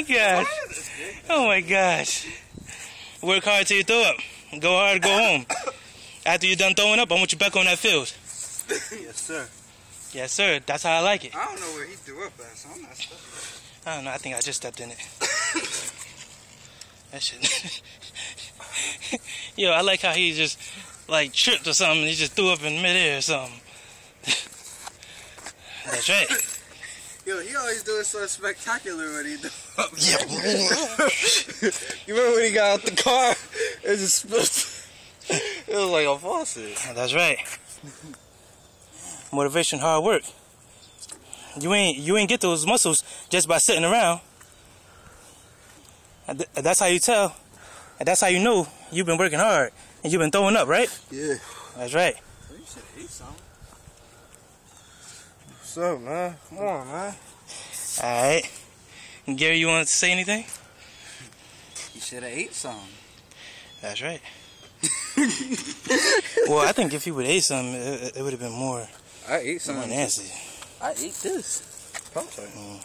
my gosh. Oh my gosh. Work hard till you throw up. Go hard, go home. After you're done throwing up, I want you back on that field. yes, sir. Yes, sir. That's how I like it. I don't know where he threw up at, so I'm not stuck. I don't know. I think I just stepped in it. that shit. Yo, I like how he just like tripped or something. He just threw up in midair or something. That's right. Yo, he always doing so spectacular when he do. Yeah. you remember when he got out the car? It just spilled. It was like a faucet. That's right. Motivation, hard work. You ain't you ain't get those muscles just by sitting around. That's how you tell. And that's how you know you've been working hard and you've been throwing up, right? Yeah. That's right. Oh, you should have ate something. What's up, man? Come on, man. All right. And Gary, you want to say anything? You should have ate some. That's right. well, I think if he would have ate something, it, it would have been more, I ate some. more nasty. I ate this. Pump Mm.